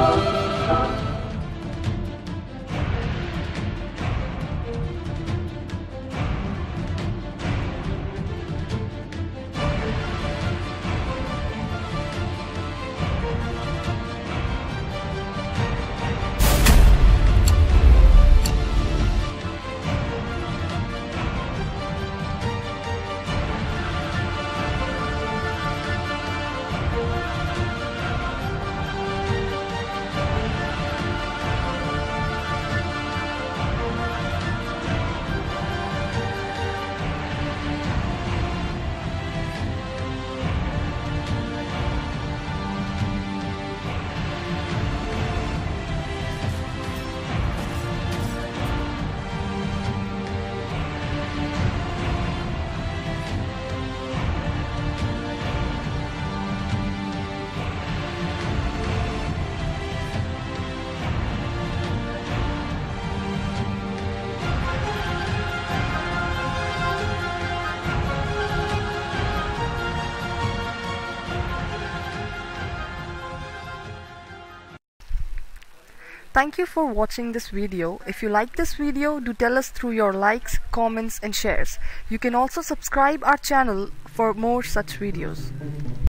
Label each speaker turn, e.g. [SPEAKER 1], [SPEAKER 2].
[SPEAKER 1] Música
[SPEAKER 2] Thank you for watching this video. If you like this video, do tell us through your likes, comments and shares. You can also subscribe our channel for more such videos.